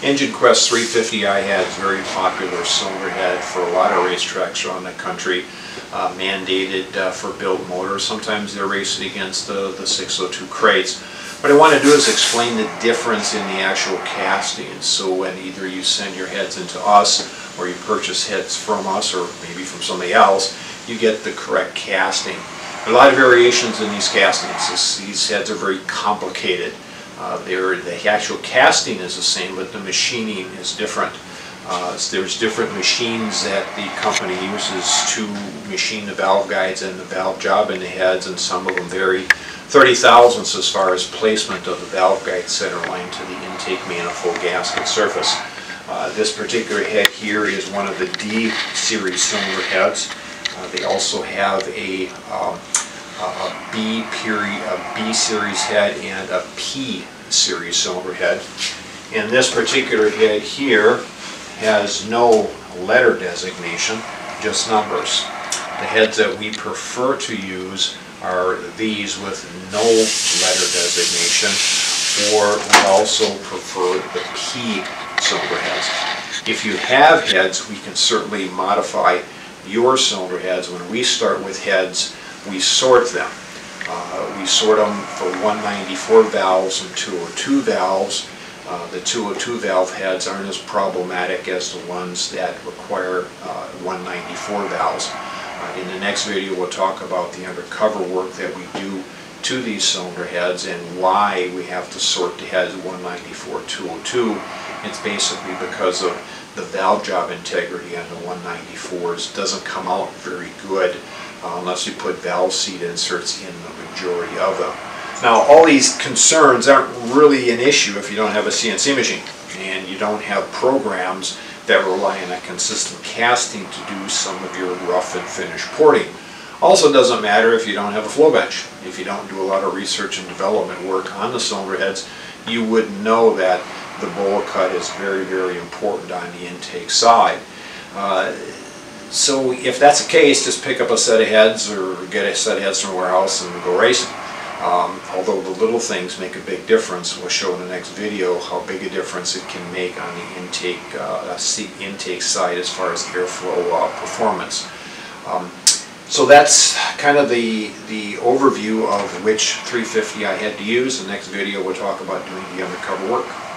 Engine Quest 350i had very popular cylinder head for a lot of racetracks around the country, uh, mandated uh, for built motors. Sometimes they're racing against the, the 602 crates. What I want to do is explain the difference in the actual castings. So when either you send your heads into us or you purchase heads from us or maybe from somebody else, you get the correct casting. There are a lot of variations in these castings. These heads are very complicated. Uh, the actual casting is the same, but the machining is different. Uh, there's different machines that the company uses to machine the valve guides and the valve job in the heads, and some of them vary 30 thousandths as far as placement of the valve guide center line to the intake manifold gasket surface. Uh, this particular head here is one of the D series cylinder heads. Uh, they also have a um, a B period, a B series head and a P series cylinder head. And this particular head here has no letter designation, just numbers. The heads that we prefer to use are these with no letter designation, or we also prefer the P cylinder heads. If you have heads, we can certainly modify your cylinder heads. When we start with heads, we sort them. Uh, we sort them for 194 valves and 202 valves. Uh, the 202 valve heads aren't as problematic as the ones that require uh, 194 valves. Uh, in the next video we'll talk about the undercover work that we do to these cylinder heads and why we have to sort the heads 194 202. It's basically because of the valve job integrity on the 194s doesn't come out very good uh, unless you put valve seat inserts in the majority of them. Now, all these concerns aren't really an issue if you don't have a CNC machine and you don't have programs that rely on a consistent casting to do some of your rough and finish porting. Also doesn't matter if you don't have a flow bench. If you don't do a lot of research and development work on the cylinder heads, you would know that the bowl cut is very, very important on the intake side. Uh, so if that's the case, just pick up a set of heads or get a set of heads from a warehouse and go racing. Um, although the little things make a big difference, we'll show in the next video how big a difference it can make on the intake, uh, seat intake side as far as airflow uh, performance. Um, so that's kind of the, the overview of which 350 I had to use. The next video we'll talk about doing the undercover work.